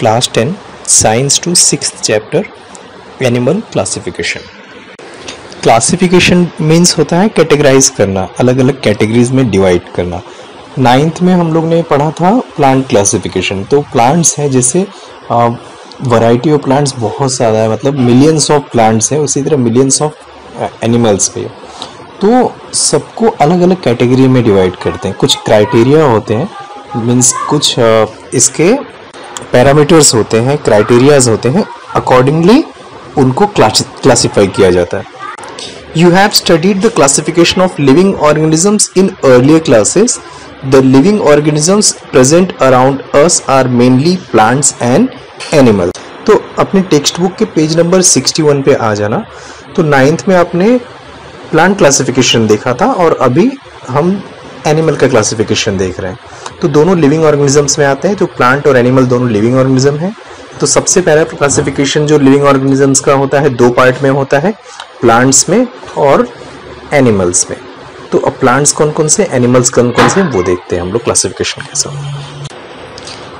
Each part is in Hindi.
Class ten science two six chapter animal classification classification means होता है कैटेगराइज करना अलग अलग कैटेगरीज में डिवाइड करना। नाइन्थ में हम लोग ने पढ़ा था प्लांट क्लासिफिकेशन तो प्लांट्स हैं जैसे वैरायटी ऑफ़ प्लांट्स बहुत ज़्यादा है मतलब मिलियंस ऑफ़ प्लांट्स हैं, उसी तरह मिलियंस ऑफ़ एनिमल्स भी तो सबको अलग अलग कैटेगरी में डिवाइड करते हैं। कुछ क्राइटेरिया होते हैं मीन्स कुछ इसके पैरामीटर्स होते हैं, क्राइटेरियाज होते हैं अकॉर्डिंगली उनको क्लासिफाई किया जाता है। You have studied the classification of living organisms in earlier classes the living organisms present around us are mainly plants and animals तो अपने टेक्स्ट बुक के पेज नंबर 61 पे आ जाना। तो नाइन्थ में आपने प्लांट क्लासिफिकेशन देखा था और अभी हम एनिमल का क्लासिफिकेशन देख रहे हैं। तो दोनों लिविंग ऑर्गेनिजम्स में आते हैं तो प्लांट और एनिमल दोनों लिविंग ऑर्गेनिज्म हैं। तो सबसे पहला क्लासिफिकेशन जो लिविंग ऑर्गेनिजम्स का होता है, दो पार्ट में होता है प्लांट्स में और एनिमल्स में। तो अब प्लांट्स कौन कौन से एनिमल्स कौन कौन से, वो देखते हैं हम लोग क्लासिफिकेशन के साथ।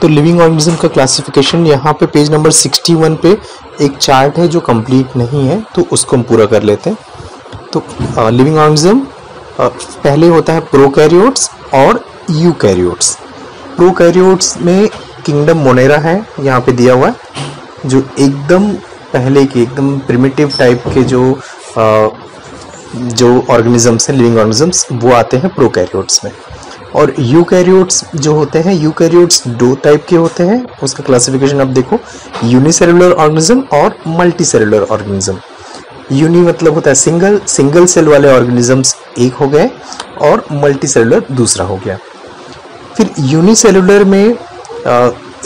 तो लिविंग ऑर्गेनिज्म का क्लासिफिकेशन यहाँ पे पेज नंबर 61 पे एक चार्ट है जो कंप्लीट नहीं है तो उसको हम पूरा कर लेते हैं। तो लिविंग ऑर्गेनिज्म पहले होता है प्रोकैरियोट्स और यूकैरियोट्स। प्रोकैरियोट्स में किंगडम मोनेरा है यहाँ पे दिया हुआ है जो एकदम पहले के एकदम प्रिमिटिव टाइप के जो आ, जो ऑर्गेनिजम्स हैं लिविंग ऑर्गेनिजम्स वो आते हैं प्रोकैरियोट्स में। और यूकैरियोट्स जो होते हैं यूकैरियोट्स दो टाइप के होते हैं उसका क्लासिफिकेशन आप देखो यूनिसेलुलर ऑर्गेनिज्म और मल्टी सेलुलर ऑर्गेनिज्म यूनि मतलब होता है सिंगल सिंगल सेल वाले ऑर्गेनिजम्स एक हो गए और मल्टी सेलुलर दूसरा हो गया। फिर यूनिसेलुलर में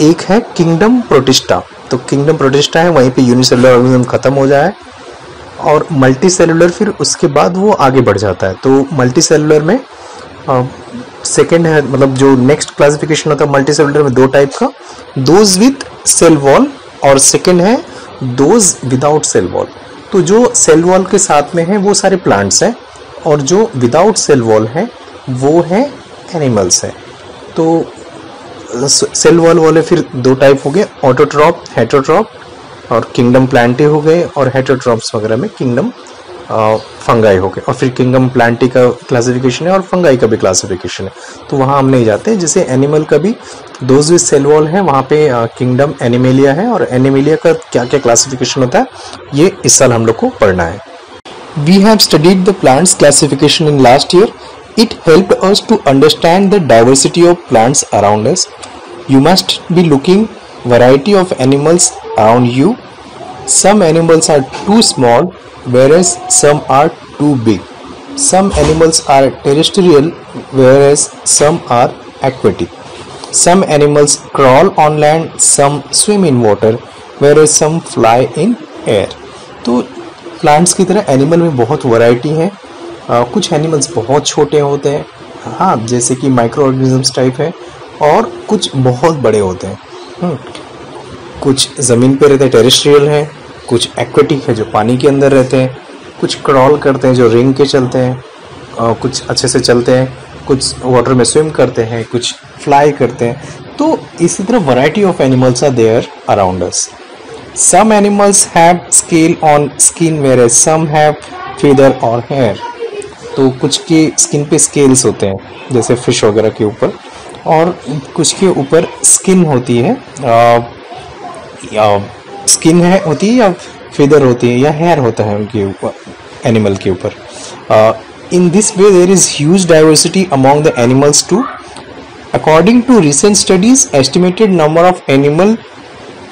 एक है किंगडम प्रोटिस्टा तो किंगडम प्रोटिस्टा है, वहीं पे यूनिसेलुलर ऑर्गेनिज्म खत्म हो जाए और मल्टी सेलुलर फिर उसके बाद वो आगे बढ़ जाता है। तो मल्टी सेलुलर में सेकेंड है मतलब जो नेक्स्ट क्लासिफिकेशन होता है मल्टी सेलुलर में दो टाइप का दोज विथ सेल वॉल और सेकेंड है दोज विदाउट सेल वॉल तो जो सेल वॉल के साथ में है, वो सारे प्लांट्स हैं और जो विदाउट सेल वॉल हैं, वो हैं एनिमल्स हैं। तो सेल वॉल वाले फिर दो टाइप हो गए ऑटोट्रॉप हेटोट्रॉप और किंगडम प्लांटे हो गए और हेटोट्रॉप्स वगैरह में किंगडम फंगाई हो गए और फिर किंगडम प्लांटी का क्लासिफिकेशन है और फंगाई का भी क्लासिफिकेशन है। तो वहाँ हम नहीं जाते। जैसे एनिमल का भी दोज विद सेल वॉल है, वहाँ पे किंगडम एनिमेलिया है और एनिमेलिया का क्या क्या क्लासिफिकेशन होता है, ये इस साल हम लोग को पढ़ना है। We have studied the plants classification in last year It helped us to understand the diversity of plants around us. You must be looking variety of animals around you. Some animals are too small whereas some are too big. Some animals are terrestrial whereas some are aquatic. Some animals crawl on land, some swim in water whereas some fly in air. तो प्लांट्स की तरह एनिमल में बहुत वैरायटी है आ, कुछ एनिमल्स बहुत छोटे होते हैं हाँ जैसे कि माइक्रो ऑर्गेनिजम्स टाइप है और कुछ बहुत बड़े होते हैं हम्म, कुछ ज़मीन पे रहते हैं टेरिस्ट्रियल हैं कुछ एक्वेटिक है जो पानी के अंदर रहते हैं कुछ क्रॉल करते हैं जो रिंग के चलते हैं आ, कुछ अच्छे से चलते हैं कुछ वाटर में स्विम करते हैं कुछ फ्लाई करते हैं। तो इसी तरह variety of animals are there around us some animals have scale on skin मेरे सम हैव फीदर और हेयर तो कुछ के स्किन पे स्केल्स होते हैं जैसे फ़िश वगैरह के ऊपर और कुछ के ऊपर स्किन होती है स्किन है होती है या फेदर होती है या हेयर होता है उनके ऊपर एनिमल के ऊपर? In this way there is huge diversity among the animals to according to recent studies estimated number of animal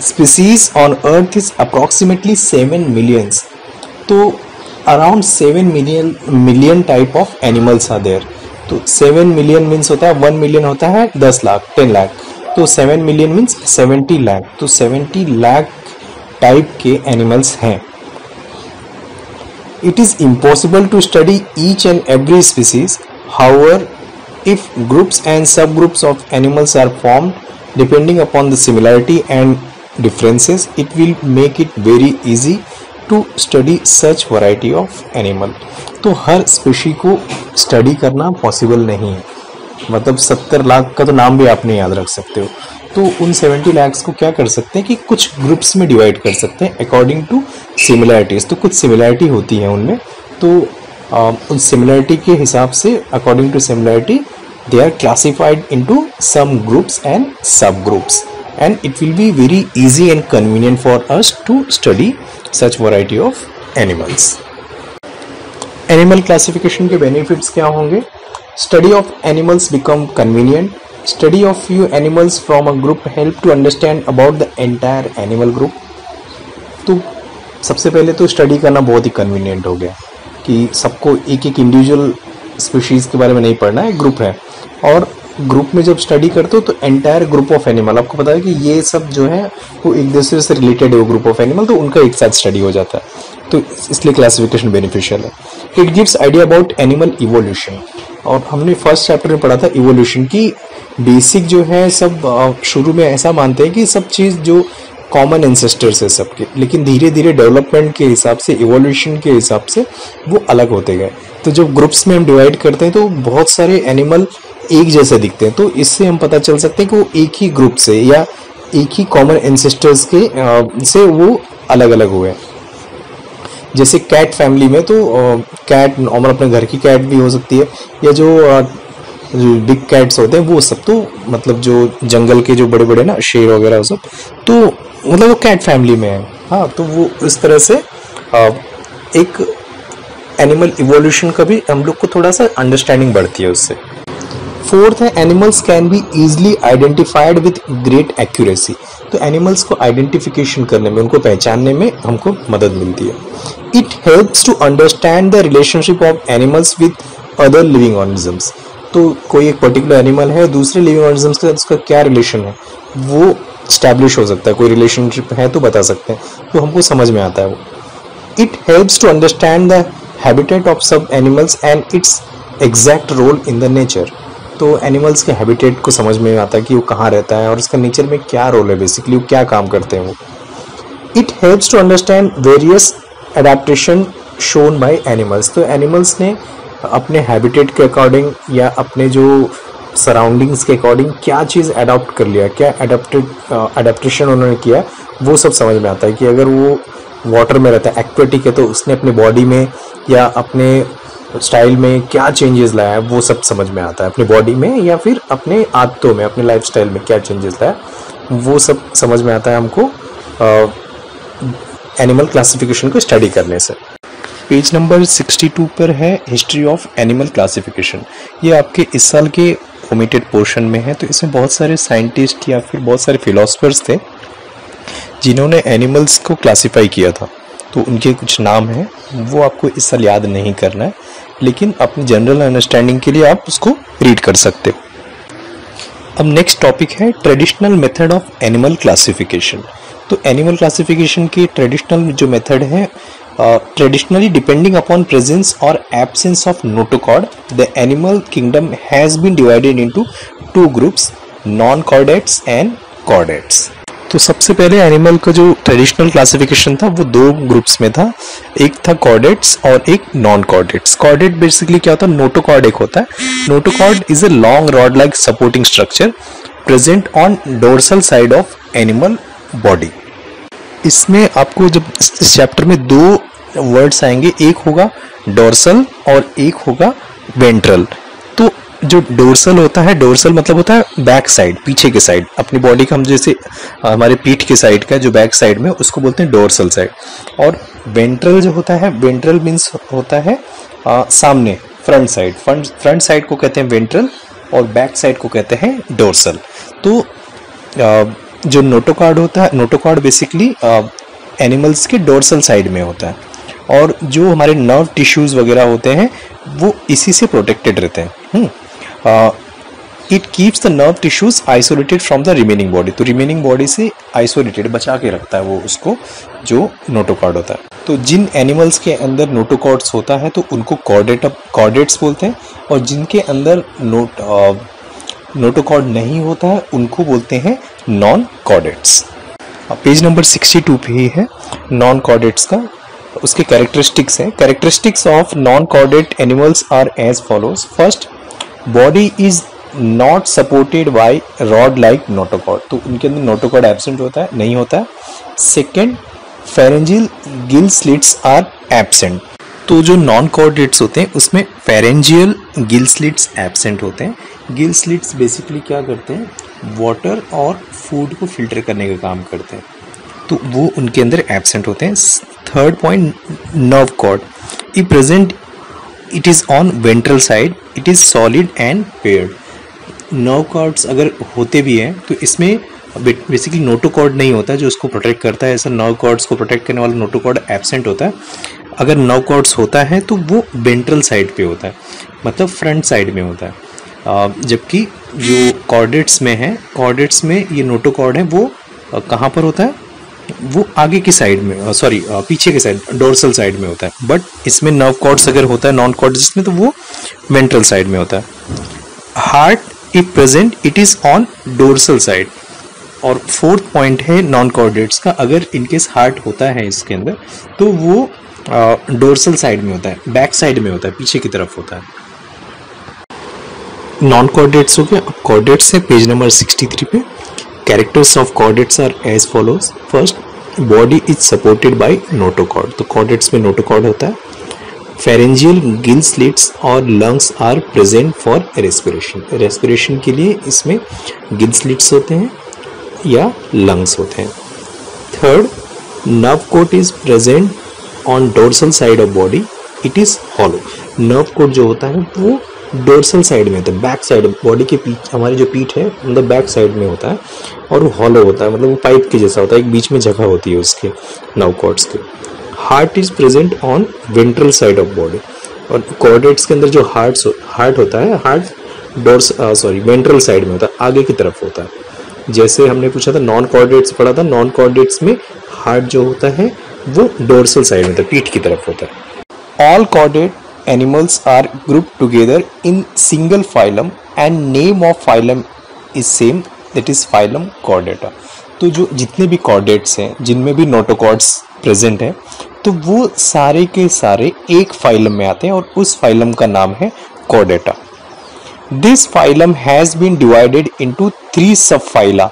species on earth is approximately seven millions तो around seven million million type of animals are there तो सेवन मिलियन मीन्स होता है वन मिलियन होता है, दस लाख टेन लाख। तो seven million means seventy lakh तो सेवेंटी लाख टाइप के एनिमल्स हैं. It is impossible to study each and every species however if groups and sub groups of animals are form depending upon the similarity and differences it will make it very easy to study such variety of animal तो हर स्पेशी को स्टडी करना पॉसिबल नहीं है। मतलब सत्तर लाख का तो नाम भी आप नहीं याद रख सकते हो। तो उन 70 लैक्स को क्या कर सकते हैं कि कुछ ग्रुप्स में डिवाइड कर सकते हैं अकॉर्डिंग टू सिमिलैरिटीज तो कुछ सिमिलैरिटी होती है उनमें। तो आ, उन सिमिलैरिटी के हिसाब से according to similarity they are classified into some groups and subgroups and it will be very easy and convenient for us to study such variety of animals animal classification के बेनिफिट्स क्या होंगे? Study of animals become convenient study of few animals from a group help to understand about the entire animal group तो सबसे पहले तो स्टडी करना बहुत ही कन्वीनियंट हो गया कि सबको एक एक इंडिविजुअल स्पीशीज़ के बारे में नहीं पढ़ना है ग्रुप है। और ग्रुप में जब स्टडी करते हो तो एंटायर ग्रुप ऑफ़ एनिमल आपको पता है कि ये सब जो है, वो एक दूसरे से रिलेटेड है वो ग्रुप ऑफ़ एनिमल तो उनका एक साथ स्टडी हो जाता है। तो इसलिए क्लासिफिकेशन बेनिफिशियल है। It gives idea about animal evolution और हमने फ़र्स्ट चैप्टर में पढ़ा था इवोल्यूशन की। बेसिक जो है, सब शुरू में ऐसा मानते हैं कि सब चीज़ जो कॉमन एंसेस्टर्स है सबके। लेकिन धीरे धीरे डेवलपमेंट के हिसाब से इवोल्यूशन के हिसाब से वो अलग होते गए। तो जब ग्रुप्स में हम डिवाइड करते हैं तो बहुत सारे एनिमल एक जैसे दिखते हैं। तो इससे हम पता चल सकते हैं कि वो एक ही ग्रुप से या एक ही कॉमन एंसेस्टर्स के से वो अलग अलग हुए। जैसे कैट फैमिली में तो कैट नॉर्मल अपने घर की कैट भी हो सकती है। या जो बिग कैट्स होते हैं, वो सब तो मतलब जो जंगल के जो बड़े बड़े ना, शेर वगैरह वो सब तो मतलब वो कैट फैमिली में है। हाँ तो वो इस तरह से एक एनिमल इवोल्यूशन का भी हम लोग को थोड़ा सा अंडरस्टैंडिंग बढ़ती है उससे। फोर्थ है animals can be easily identified with great accuracy तो एनिमल्स को आइडेंटिफिकेशन करने में, उनको पहचानने में हमको मदद मिलती है। It helps to understand the relationship of animals with other living organisms तो कोई एक पर्टिकुलर एनिमल है, दूसरे लिविंग ऑर्गेनिजम्स के साथ उसका क्या रिलेशन है? वो स्टैब्लिश हो सकता है, कोई रिलेशनशिप है तो बता सकते हैं। तो हमको समझ में आता है वो। It helps to understand the habitat of sub animals and its exact role in the nature तो एनिमल्स के हैबिटेट को समझ में आता है कि वो कहाँ रहता है और उसका नेचर में क्या रोल है बेसिकली वो क्या काम करते हैं वो। It helps to understand various adaptation shown by animals तो एनिमल्स ने अपने हैबिटेट के अकॉर्डिंग या अपने जो सराउंडिंग्स के अकॉर्डिंग क्या चीज़ अडॉप्ट कर लिया, क्या अडेप्टेड अडेप्टेशन उन्होंने किया, वो सब समझ में आता है कि अगर वो वाटर में रहता है एक्वेटिक है तो उसने अपनी बॉडी में या अपने स्टाइल में क्या चेंजेस लाया है, वो सब समझ में आता है। अपनी बॉडी में या फिर अपने आदतों में, अपने लाइफ स्टाइल में क्या चेंजेस लाया वो सब समझ में आता है हमको एनिमल क्लासिफिकेशन को स्टडी करने से। पेज नंबर 62 पर है हिस्ट्री ऑफ़ एनिमल क्लासिफिकेशन ये आपके इस साल के ओमिटेड पोर्शन में है तो इसमें बहुत सारे साइंटिस्ट या फिर बहुत सारे फिलोसफर्स थे, जिन्होंने एनिमल्स को क्लासिफाई किया था। तो उनके कुछ नाम हैं, वो आपको इस साल याद नहीं करना है। लेकिन अपनी जनरल अंडरस्टैंडिंग के लिए आप उसको रीड कर सकते हो। अब नेक्स्ट टॉपिक है traditional method of animal classification तो एनिमल क्लासिफिकेशन की ट्रेडिशनल जो मेथड है ट्रेडिशनली डिपेंडिंग अपॉन प्रेजेंस और absence of notochord the animal kingdom has been divided into two groups non chordates and chordates तो सबसे पहले एनिमल का जो ट्रेडिशनल क्लासिफिकेशन था, वो दो ग्रुप्स में था। एक था कॉर्डेट्स और एक नॉन कॉर्डेट्स कॉर्डेट बेसिकली क्या होता है? नोटोकॉर्ड एक होता है। Notochord is a long rod like supporting structure present on dorsal side of animal body इसमें आपको जब इस चैप्टर में दो वर्ड्स आएँगे, एक होगा डोर्सल और एक होगा वेंट्रल जो डोर्सल होता है डोर्सल मतलब होता है बैक साइड पीछे के साइड अपनी बॉडी का हम जैसे हमारे पीठ के साइड का जो बैक साइड में उसको बोलते हैं डोर्सल साइड और वेंट्रल जो होता है वेंट्रल मीन्स होता है आ, सामने front side front front side को कहते हैं वेंट्रल और बैक साइड को कहते हैं डोर्सल तो आ, जो नोटोकार्ड होता है नोटोकार्ड बेसिकली एनिमल्स के डोर्सल साइड में होता है। और जो हमारे नर्व टिश्यूज वगैरह होते हैं वो इसी से प्रोटेक्टेड रहते हैं। हम्म। It keeps the nerve tissues isolated from the remaining body तो रिमेनिंग बॉडी से आइसोलेटेड बचा के रखता है वो उसको जो नोटोकॉर्ड होता है। तो जिन एनिमल्स के अंदर नोटोकॉर्ड्स होता है तो उनको कॉर्डेट कॉर्डेट्स बोलते हैं और जिनके अंदर नोट नोटोकॉर्ड नहीं होता है, उनको बोलते हैं नॉन कॉर्डेट्स पेज नंबर 62 पे ही है नॉन कॉर्डेट्स का। उसके कैरेक्टरिस्टिक्स हैं। Characteristics of non chordate animals are as follows first body is not supported by rod like notochord तो उनके अंदर नोटोकॉड एबसेंट होता है, नहीं होता है। Second pharyngeal gill slits are absent तो जो नॉन कोऑर्डिनेट्स होते हैं, उसमें फेरेंजियल गिल स्लिट्स एबसेंट होते हैं। गिल स्लिट्स बेसिकली क्या करते हैं? वाटर और फ़ूड को फ़िल्टर करने का काम करते हैं। तो वो उनके अंदर एबसेंट होते हैं। Third point nerve cord if present it is on ventral side it is solid and paired nerve cords अगर होते भी हैं तो इसमें बेसिकली नोटोकॉर्ड नहीं होता जो उसको प्रोटेक्ट करता है। ऐसा नर्व कॉर्ड्स को प्रोटेक्ट करने वाला नोटोकॉर्ड एबसेंट होता है। अगर नर्व कॉर्ड्स होता है तो वो वेंट्रल साइड पे होता है। मतलब फ्रंट साइड में होता है। जबकि जो कॉर्डेट्स में है कॉर्डेट्स में ये नोटोकॉर्ड है, वो कहाँ पर होता है? वो आगे की साइड में सॉरी पीछे की साइड डोर्सल साइड में होता है। बट इसमें नर्व कॉर्ड्स अगर होता है नॉन कॉर्ड्स में तो वो वेंट्रल साइड में होता है। Heart if present it is on dorsal side और फोर्थ पॉइंट है नॉन कॉर्डेट्स का, अगर इनकेस हार्ट होता है इसके अंदर तो वो डोर्सल साइड में होता है बैक साइड में होता है, पीछे की तरफ़ होता है। नॉन कॉर्डेट्स हो गया। अब कॉर्डेट्स है पेज नंबर 63 पे। Characters of chordates are as follows first body is supported by notochord तो कॉर्डेट्स में नोटोकॉर्ड होता है। फेरेंजियल गिल स्लिट्स और lungs are present for respiration respiration के लिए इसमें गिल स्लिट्स होते हैं या लंग्स होते हैं। Third nerve cord is present on dorsal side of body it is hollow nerve cord जो होता है वो डोर्सल साइड में होता है, बैक साइड, बॉडी के पीठ, हमारी जो पीठ है मतलब बैक साइड में होता है और वो हॉलो होता है मतलब वो पाइप के जैसा होता है, एक बीच में जगह होती है उसके कॉर्ड्स के। Heart is present on ventral side of body और कॉर्डेट्स के अंदर जो हार्ट हार्ट होता है heart dorsal sorry ventral side में होता है, आगे की तरफ़ होता है। जैसे हमने पूछा था नॉन कॉर्डेट्स पढ़ा था नॉन कॉर्डेट्स में हार्ट जो होता है, वो डोर्सल साइड में होता है, पीठ की तरफ़ होता है। All chordate animals are grouped together in single phylum and name of phylum is same, that is phylum chordata. तो जो जितने भी कॉर्डेट्स हैं, जिनमें भी नोटोकॉर्ड्स प्रेजेंट हैं तो वो सारे के सारे एक फाइलम में आते हैं और उस फाइलम का नाम है chordata this phylum has been divided into three sub phyla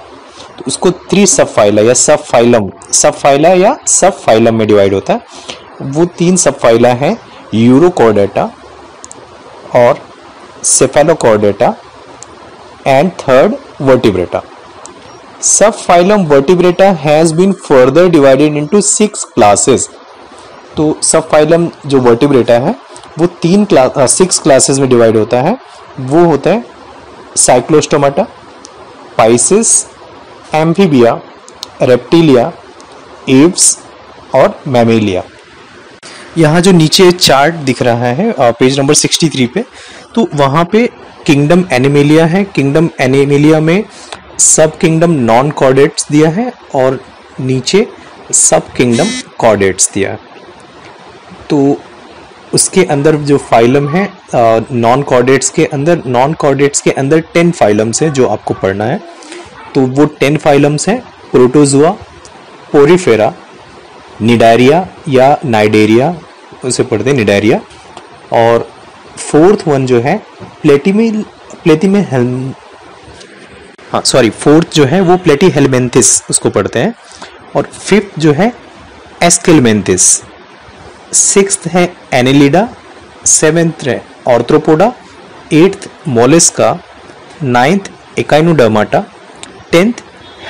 तो उसको थ्री सब फाइला या सब फाइलम सब फाइला या सब फाइलम में डिवाइड होता है। वो तीन सब फाइला हैं यूरोकॉर्डेटा और cephalochordata and third vertebrata sub phylum vertebrata has been further divided into six classes तो सब फाइलम जो वर्टिब्रेटा है, वो तीन क्लास सिक्स क्लासेस में डिवाइड होता है। वो होता है cyclostomata pisces amphibia reptilia aves और मैमेलिया यहाँ जो नीचे चार्ट दिख रहा है पेज नंबर 63 पे तो वहाँ पे किंगडम एनिमेलिया है। किंगडम एनिमेलिया में सब किंगडम नॉन कॉर्डेट्स दिया है और नीचे सब किंगडम कॉर्डेट्स दिया तो उसके अंदर जो फाइलम है नॉन कॉर्डेट्स के अंदर नॉन कॉर्डेट्स के अंदर टेन फाइलम्स हैं जो आपको पढ़ना है। तो वो टेन फाइलम्स हैं प्रोटोजुआ पोरीफेरा निडारिया या नाइडेरिया, उसे पढ़ते हैं निडारिया और फोर्थ वन जो है प्लेटिमिल प्लेटिमे हेल्म हाँ सॉरी फोर्थ जो है, वो प्लेटी हेलमेंथिस, उसको पढ़ते हैं। और फिफ्थ जो है, एस्केलमेंथिस। सिक्स है एनिलिडा, सेवेंथ है arthropoda, eighth mollusca, ninth echinodermata, tenth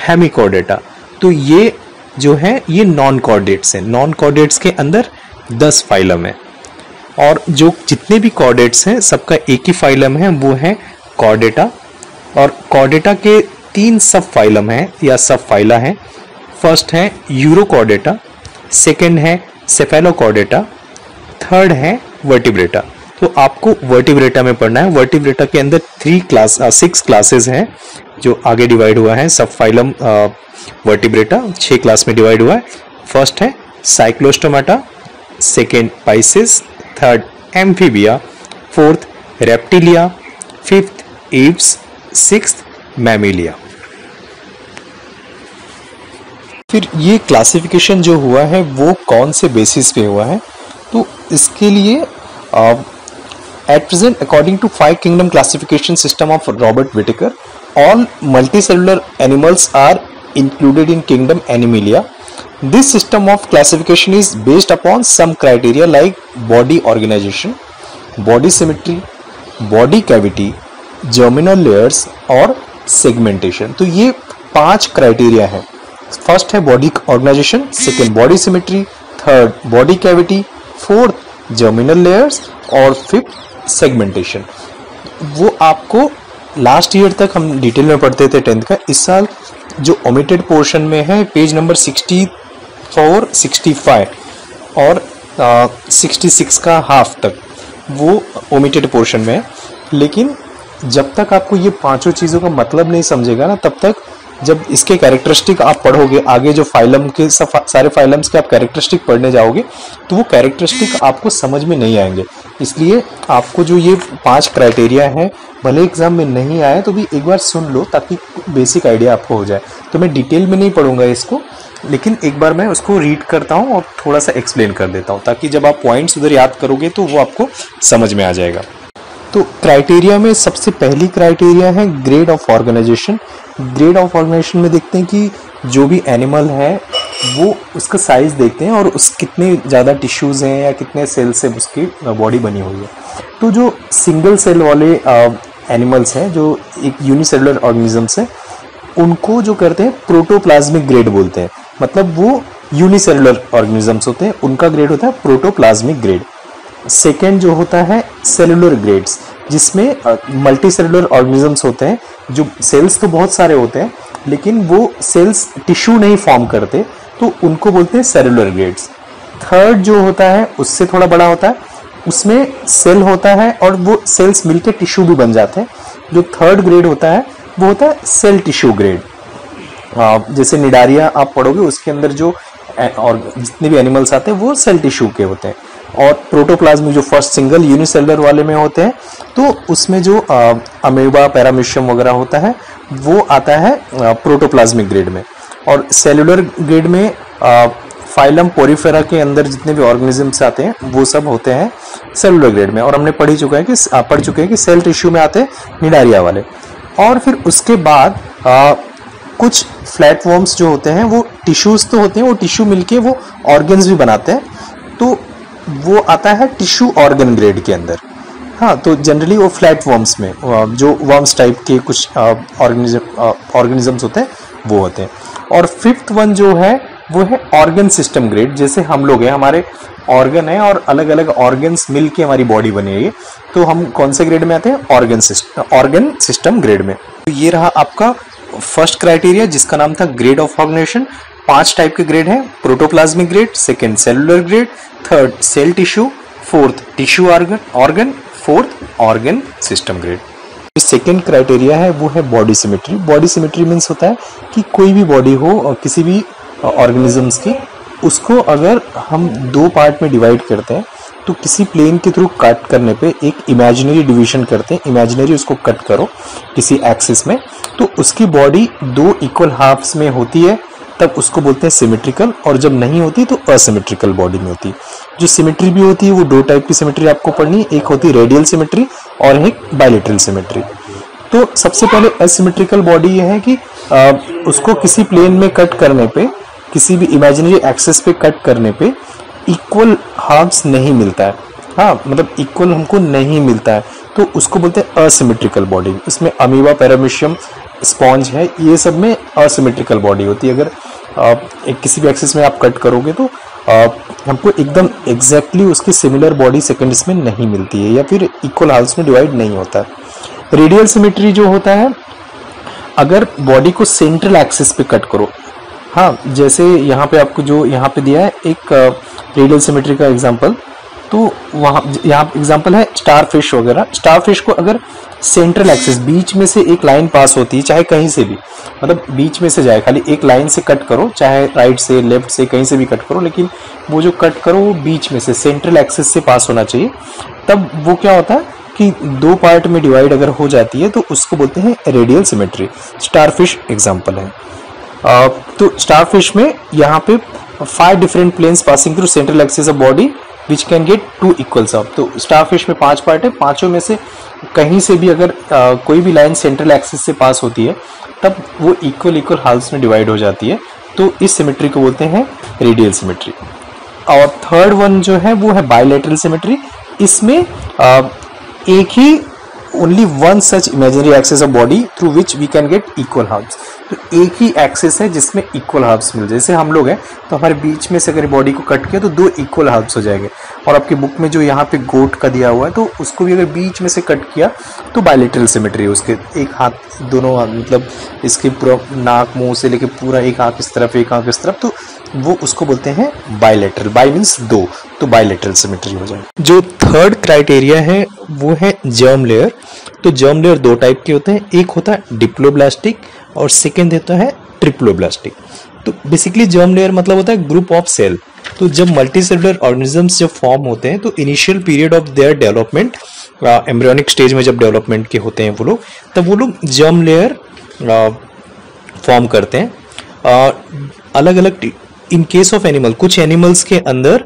hemichordata. तो ये जो है, ये नॉन कॉर्डेट्स हैं। नॉन कॉर्डेट्स के अंदर दस फाइलम है। और जो जितने भी कॉर्डेट्स हैं, सबका एक ही फाइलम है, वो है कॉर्डेटा और कॉर्डेटा के तीन सब फाइलम हैं, या सब फाइला हैं। फ़र्स्ट है यूरोकॉर्डेटा सेकेंड है सेफेलोकॉर्डेटा थर्ड है वर्टिब्रेटा तो आपको वर्टिब्रेटा में पढ़ना है। वर्टिब्रेटा के अंदर थ्री क्लास सिक्स क्लासेस हैं, जो आगे डिवाइड हुआ है। सब फाइलम वर्टिब्रेटा छह क्लास में डिवाइड हुआ है। फ़र्स्ट है cyclostomata second pisces third amphibia fourth reptilia fifth aves six mammalia फिर ये क्लासिफिकेशन जो हुआ है, वो कौन से बेसिस पे हुआ है? तो इसके लिए At present, according to five kingdom classification system of Robert Whittaker, all multicellular animals are included in kingdom Animalia. This system of classification is based upon some criteria like body organization, body symmetry, body cavity, germinal layers और segmentation. तो ये पाँच क्राइटेरिया है फ़र्स्ट है body organisation second body symmetry third body cavity fourth germinal layers और फिफ्थ सेगमेंटेशन वो आपको लास्ट ईयर तक हम डिटेल में पढ़ते थे टेंथ का। इस साल जो ओमिटेड पोर्शन में है page number sixty four sixty five और सिक्सटी सिक्स का हाफ़ तक वो ओमिटेड पोर्शन में है। लेकिन जब तक आपको ये पाँचों चीज़ों का मतलब नहीं समझेगा ना, तब तक जब इसके कैरेक्टरिस्टिक आप पढ़ोगे, आगे जो फाइलम के सब, सारे फाइलम्स के आप कैरेक्टरिस्टिक पढ़ने जाओगे तो वो कैरेक्टरिस्टिक आपको समझ में नहीं आएँगे। इसलिए आपको जो ये पाँच क्राइटेरिया हैं, भले एग्ज़ाम में नहीं आए तो भी एक बार सुन लो ताकि बेसिक आइडिया आपको हो जाए। तो मैं डिटेल में नहीं पढ़ूँगा इसको, लेकिन एक बार मैं उसको रीड करता हूँ और थोड़ा सा एक्सप्लेन कर देता हूँ, ताकि जब आप पॉइंट्स उधर याद करोगे तो वो आपको समझ में आ जाएगा। तो क्राइटेरिया में सबसे पहली क्राइटेरिया है grade of organisation grade of organisation में देखते हैं कि जो भी एनिमल है, वो उसका साइज़ देखते हैं और उस कितने ज़्यादा टिश्यूज़ हैं या कितने सेल से उसकी बॉडी बनी हुई है। तो जो सिंगल सेल वाले एनिमल्स हैं, जो एक यूनिसेलुलर ऑर्गेनिजम्स हैं, उनको जो करते हैं प्रोटोप्लाज्मिक ग्रेड बोलते हैं। मतलब वो यूनिसेलुलर ऑर्गेनिजम्स होते हैं, उनका ग्रेड होता है प्रोटोप्लाज्मिक ग्रेड सेकेंड जो होता है सेलुलर ग्रेड्स, जिसमें मल्टी सेलुलर ऑर्गेनिजम्स होते हैं, जो सेल्स तो बहुत सारे होते हैं, लेकिन वो सेल्स टिश्यू नहीं फॉर्म करते तो उनको बोलते हैं सेलुलर ग्रेड्स थर्ड जो होता है, उससे थोड़ा बड़ा होता है, उसमें सेल होता है और वो सेल्स मिलके टिश्यू भी बन जाते हैं. जो थर्ड ग्रेड होता है, वो होता है सेल टिश्यू ग्रेड जैसे निडारिया आप पढ़ोगे, उसके अंदर जो और जितने भी एनिमल्स आते हैं, वो सेल टिश्यू के होते हैं. और प्रोटोप्लाज्म जो फ़र्स्ट सिंगल यूनिसेलुलर वाले में होते हैं तो उसमें जो अमेबा पैरामिशियम वगैरह होता है वो आता है प्रोटोप्लाज्मिक ग्रेड में। और सेलुलर ग्रेड में आ, फाइलम पोरीफेरा के अंदर जितने भी ऑर्गेनिजम्स आते हैं वो सब होते हैं सेलुलर ग्रेड में। और हमने पढ़ ही चुका है कि पढ़ चुके हैं कि सेल टिश्यू में आते हैं निडारिया वाले। और फिर उसके बाद आ, कुछ फ्लैट वॉर्म्स जो होते हैं वो टिश्यूज तो होते हैं वो टिश्यू मिलके वो ऑर्गन्स भी बनाते हैं। तो वो आता है टिश्यू ऑर्गन ग्रेड के अंदर। हाँ तो जनरली वो फ्लैट वर्म्स में जो वर्म्स टाइप के कुछ ऑर्गेनिज्म ऑर्गेनिजम्स होते हैं, वो होते हैं। और फिफ्थ वन जो है, वो है ऑर्गन सिस्टम ग्रेड जैसे हम लोग हैं, हमारे ऑर्गन है और अलग अलग ऑर्गन्स मिल के हमारी बॉडी बनी है। तो हम कौन से ग्रेड में आते हैं? Organ system organ system grade में। तो ये रहा आपका फ़र्स्ट क्राइटेरिया जिसका नाम था ग्रेड ऑफ़ ऑर्गेनाइजेशन पाँच टाइप के ग्रेड हैं protoplasmic grade second cellular grade third cell tissue fourth tissue organ organ fourth organ system grade second criteria है, वो है body symmetry body symmetry means होता है कि कोई भी बॉडी हो, और किसी भी ऑर्गेनिजम्स की, उसको अगर हम दो पार्ट में डिवाइड करते हैं तो किसी प्लेन के थ्रू कट करने पे एक इमेजिनरी डिवीज़न करते हैं. इमेजिनरी उसको कट करो किसी एक्सिस में. तो उसकी बॉडी दो इक्वल हाफ्स में होती है तब उसको बोलते हैं सिमेट्रिकल और जब नहीं होती तो असिमेट्रिकल बॉडी में होती। जो सिमेट्री भी होती है वो दो टाइप की सिमेट्री आपको पढ़नी है। एक होती है रेडियल सिमेट्री और एक बायोलिट्रल सिमेट्री तो सबसे पहले असिमेट्रिकल बॉडी ये है कि आ, उसको किसी प्लेन में कट करने पे किसी भी इमेजिनरी एक्सेस पे कट करने पे इक्वल हार्म्स नहीं मिलता है। हाँ मतलब इक्वल हमको नहीं मिलता है। तो उसको बोलते हैं असिमेट्रिकल बॉडी इसमें अमीबा पैरामिशियम स्पॉन्ज है, ये सब में असिमेट्रिकल बॉडी होती है। अगर आप एक किसी भी एक्सिस में आप कट करोगे तो आप, हमको एकदम एग्जैक्टली उसकी सिमिलर बॉडी सेकेंड्स में नहीं मिलती है, या फिर इक्वल हाउस में डिवाइड नहीं होता रेडियल सिमेट्री जो होता है, अगर बॉडी को सेंट्रल एक्सिस पे कट करो हाँ जैसे यहाँ पे आपको जो यहाँ पे दिया है, एक रेडियल सिमेट्री का एग्जांपल तो वहाँ यहाँ एग्ज़ाम्पल है स्टार फ़िश वगैरह। स्टार फ़िश को अगर सेंट्रल एक्सिस बीच में से एक लाइन पास होती है चाहे कहीं से भी मतलब बीच में से जाए खाली एक लाइन से कट करो चाहे राइट से लेफ़्ट से कहीं से भी कट करो लेकिन वो जो कट करो वो बीच में से सेंट्रल एक्सिस से पास होना चाहिए। तब वो क्या होता है कि दो पार्ट में डिवाइड अगर हो जाती है तो उसको बोलते हैं रेडियल सिमेट्री स्टारफिश एग्ज़ाम्पल है। आ, तो स्टारफिश में यहाँ पे five different planes passing through central axis of body which can get two equals of तो स्टार फ़िश में पाँच पार्ट है। पाँचों में से कहीं से भी अगर आ, कोई भी लाइन सेंट्रल एक्सिस से पास होती है तब वो इक्वल इक्वल हाल्स में डिवाइड हो जाती है। तो इस सिमेट्री को बोलते हैं रेडियल सिमेट्री और थर्ड वन जो है वो है बायोलेटरल सिमेट्री इसमें एक ही only one such imaginary axis of body through which we can get equal halves तो एक ही एक्सेस है जिसमें इक्वल हार्ब्स मिल जैसे हम लोग हैं तो हमारे बीच में से अगर बॉडी को कट किया तो दो इक्वल हार्ब्स हो जाएँगे। और आपकी बुक में जो यहाँ पे गोट का दिया हुआ है तो उसको भी अगर बीच में से कट किया तो बायोलिटरल सिमेट्री उसके। एक हाथ दोनों मतलब इसके पूरा नाक, मुँह से लेके पूरा एक आँख इस तरफ़, एक आँख इस तरफ़ तो वो उसको बोलते हैं बायोलेटरल बाय मीन्स दो तो बायोलेटरल सिमेट्री हो जाए जो थर्ड क्राइटेरिया है, वो है जर्म लेयर तो जर्म लेयर दो टाइप के होते हैं। एक होता है डिप्लोब्लास्टिक और सेकेंड होता है ट्रिप्लोब्लास्टिक तो बेसिकली जर्म लेयर मतलब होता है ग्रुप ऑफ़ सेल तो जब मल्टी सेलुलर ऑर्गेनिजम्स जब फॉर्म होते हैं तो initial period of their development embryonic stage में जब डेवलपमेंट के होते हैं वो लोग, तब वो लोग जर्म लेयर फॉर्म करते हैं। अलग अलग इन केस ऑफ़ एनिमल कुछ एनिमल्स के अंदर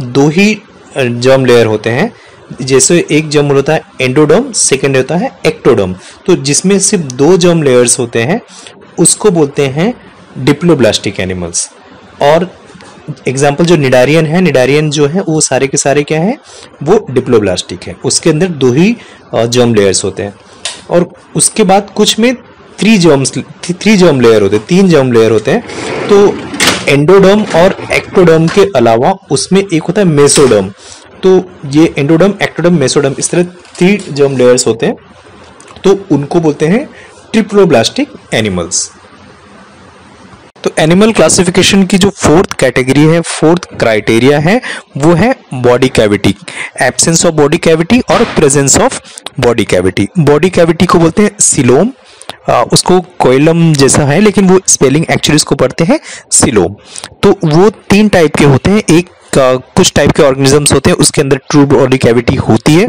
दो ही जर्म लेयर होते हैं। जैसे एक जर्म होता है एंडोडर्म सेकेंड होता है एक्टोडर्म तो जिसमें सिर्फ़ दो जर्म लेयर्स होते हैं, उसको बोलते हैं डिप्लोब्लास्टिक एनिमल्स और एग्ज़ाम्पल जो निडारियन है, निडारियन जो है, वो सारे के सारे क्या है? वो डिप्लोब्लास्टिक है। उसके अंदर दो ही जर्म लेयर्स होते हैं। और उसके बाद कुछ में three germs three germ layer होते हैं, तीन जर्म लेयर होते हैं। तो एंडोडर्म और एक्टोडर्म के अलावा उसमें एक होता है मेसोडर्म। तो ये एंडोडर्म, एक्टोडर्म, मेसोडर्म, इस तरह थ्री जर्म लेयर्स होते हैं। तो उनको बोलते हैं ट्रिप्लोब्लास्टिक एनिमल्स। तो एनिमल क्लासिफिकेशन की जो फोर्थ कैटेगरी है, फोर्थ क्राइटेरिया है, वो है body cavity. Absence of body cavity और presence of body cavity. Body cavity को बोलते हैं सिलोम उसको कोयलम जैसा है लेकिन वो स्पेलिंग एक्चुअली उसको पढ़ते हैं सिलो। तो वो तीन टाइप के होते हैं। एक आ, कुछ टाइप के ऑर्गेनिजम्स होते हैं उसके अंदर ट्रू बॉडी कैविटी होती है।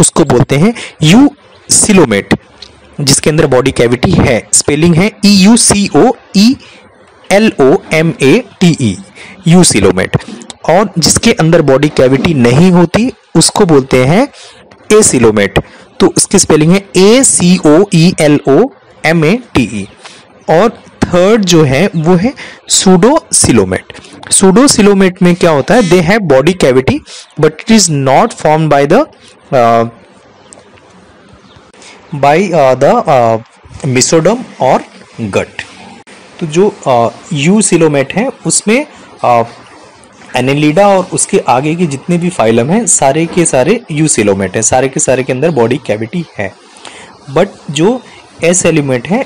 उसको बोलते हैं यू सिलोमेट जिसके अंदर बॉडी कैविटी है। स्पेलिंग है E U C O E L O M A T E U coelomate और जिसके अंदर बॉडी कैविटी नहीं होती उसको बोलते हैं ए सिलोमेट तो इसकी स्पेलिंग है A C O E L O M A T E और थर्ड जो है, वो है सूडो सिलोमेट सूडो सिलोमेट में क्या होता है? They have body cavity but it is not form by the by the mesoderm और गट तो जो यू सिलोमेट है, उसमें एनेलिडा और उसके आगे के जितने भी फाइलम हैं, सारे के सारे यू सिलोमेट हैं, सारे के सारे के अंदर बॉडी कैविटी है. बट जो एस एलिमेंट है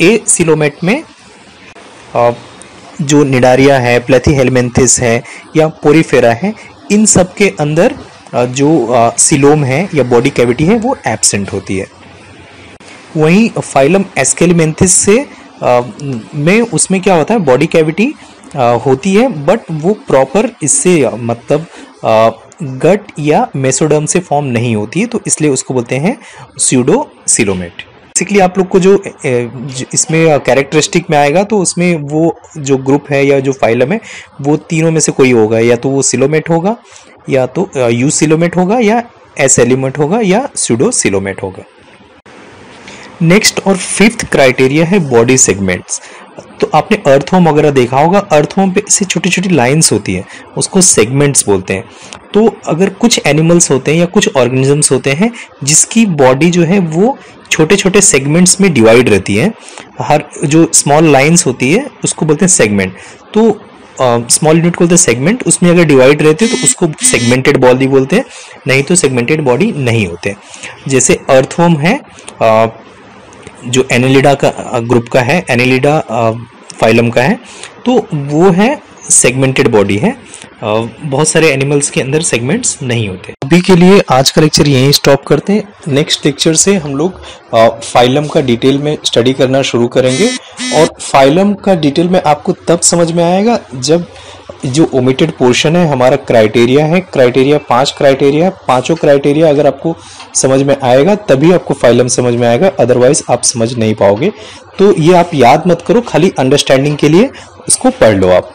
ए सिलोमेट में जो निडारिया है, प्लेथी हेलमेंथिस है, या पोरीफेरा है, इन सब के अंदर जो सिलोम है, या बॉडी कैविटी है, वो एबसेंट होती है। वहीं फाइलम एस्केलिमेंथिस से में उसमें क्या होता है, बॉडी कैविटी होती है, बट वो प्रॉपर इससे मतलब गट या मेसोडर्म से फॉर्म नहीं होती है तो इसलिए उसको बोलते हैं स्यूडो सिलोमेट बेसिकली आप लोग को जो इसमें कैरेक्टरिस्टिक में आएगा तो उसमें वो जो ग्रुप है या जो फाइलम है वो तीनों में से कोई होगा। या तो वो सिलोमेट होगा, या तो यू सिलोमेट होगा, या एस एलिमेंट होगा, या स्यूडो सिलोमेट होगा। नेक्स्ट और फिफ्थ क्राइटेरिया है बॉडी सेगमेंट्स तो आपने अर्थहोम वगैरह देखा होगा अर्थहोम पे ऐसी छोटी छोटी लाइंस होती है, उसको सेगमेंट्स बोलते हैं। तो अगर कुछ एनिमल्स होते हैं या कुछ ऑर्गेनिजम्स होते हैं, जिसकी बॉडी जो है वो छोटे छोटे सेगमेंट्स में डिवाइड रहती है। हर जो स्मॉल लाइंस होती है उसको बोलते हैं सेगमेंट तो स्मॉल यूनिट को बोलते हैं सेगमेंट उसमें अगर डिवाइड रहते हैं तो उसको सेगमेंटेड बॉडी बोलते हैं। नहीं तो सेगमेंटेड बॉडी नहीं होते। जैसे अर्थवोम है uh, जो एनेलिडा का ग्रुप का है एनेलिडा फाइलम का है तो वो है सेगमेंटेड बॉडी है। बहुत सारे एनिमल्स के अंदर सेगमेंट्स नहीं होते। अभी के लिए आज का लेक्चर यहीं स्टॉप करते हैं। नेक्स्ट लेक्चर से हम लोग फाइलम का डिटेल में स्टडी करना शुरू करेंगे। और फाइलम का डिटेल में आपको तब समझ में आएगा जब जो ओमिटेड पोर्शन है, हमारा क्राइटेरिया है। क्राइटेरिया पाँच क्राइटेरिया पाँचों क्राइटेरिया अगर आपको समझ में आएगा, तभी आपको फाइलम समझ में आएगा। अदरवाइज़ आप समझ नहीं पाओगे। तो ये आप याद मत करो, खाली अंडरस्टैंडिंग के लिए इसको पढ़ लो आप।